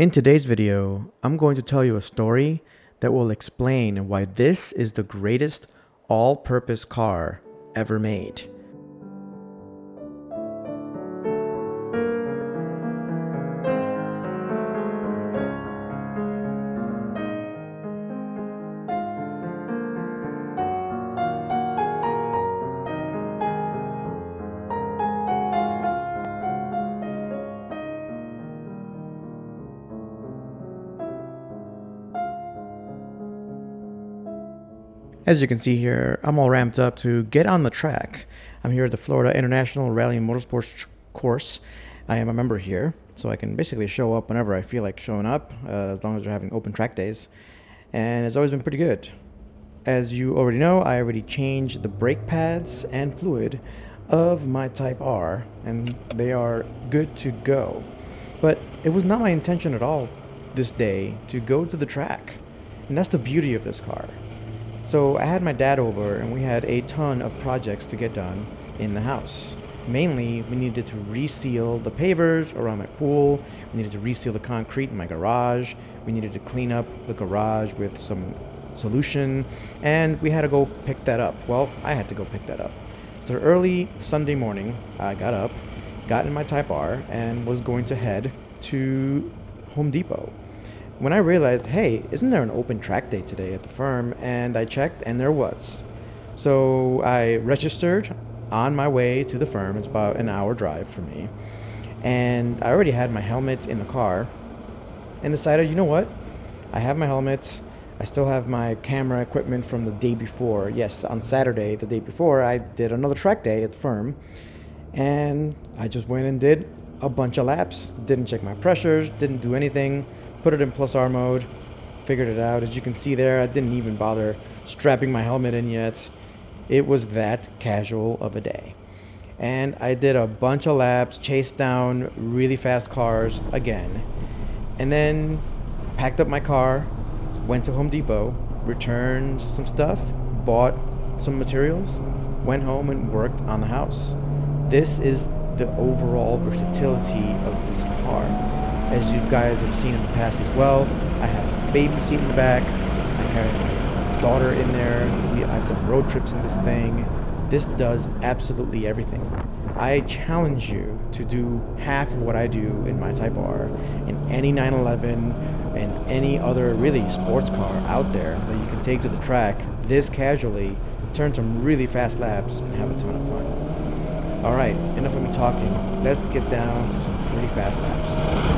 In today's video, I'm going to tell you a story that will explain why this is the greatest all-purpose car ever made. As you can see here, I'm all ramped up to get on the track. I'm here at the Florida International Rally and Motorsports course. I am a member here, so I can basically show up whenever I feel like showing up, uh, as long as they're having open track days. And it's always been pretty good. As you already know, I already changed the brake pads and fluid of my Type R, and they are good to go. But it was not my intention at all this day to go to the track. And that's the beauty of this car. So I had my dad over and we had a ton of projects to get done in the house. Mainly, we needed to reseal the pavers around my pool. We needed to reseal the concrete in my garage. We needed to clean up the garage with some solution. And we had to go pick that up. Well, I had to go pick that up. So early Sunday morning, I got up, got in my Type R, and was going to head to Home Depot when I realized, hey, isn't there an open track day today at the firm? And I checked, and there was. So I registered on my way to the firm. It's about an hour drive for me. And I already had my helmet in the car and decided, you know what? I have my helmet. I still have my camera equipment from the day before. Yes, on Saturday, the day before, I did another track day at the firm. And I just went and did a bunch of laps. Didn't check my pressures, didn't do anything put it in plus R mode, figured it out. As you can see there, I didn't even bother strapping my helmet in yet. It was that casual of a day. And I did a bunch of laps, chased down really fast cars again, and then packed up my car, went to Home Depot, returned some stuff, bought some materials, went home and worked on the house. This is the overall versatility of this car as you guys have seen in the past as well. I have a baby seat in the back. I carry my daughter in there. We, I've done road trips in this thing. This does absolutely everything. I challenge you to do half of what I do in my Type R in any 911 and any other really sports car out there that you can take to the track this casually, turn some really fast laps, and have a ton of fun. Alright, enough of me talking. Let's get down to some pretty fast laps.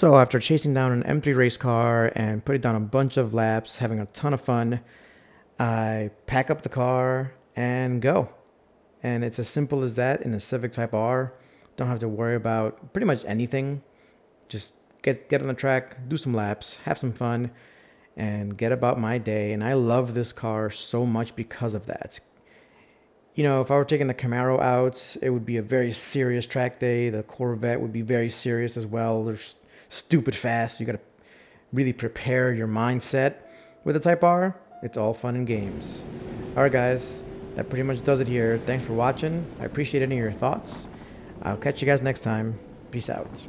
So after chasing down an empty race car and putting down a bunch of laps, having a ton of fun, I pack up the car and go. And it's as simple as that in a Civic Type R. Don't have to worry about pretty much anything. Just get get on the track, do some laps, have some fun, and get about my day. And I love this car so much because of that. You know, if I were taking the Camaro out, it would be a very serious track day. The Corvette would be very serious as well. There's stupid fast. You got to really prepare your mindset with the Type R. It's all fun and games. All right, guys, that pretty much does it here. Thanks for watching. I appreciate any of your thoughts. I'll catch you guys next time. Peace out.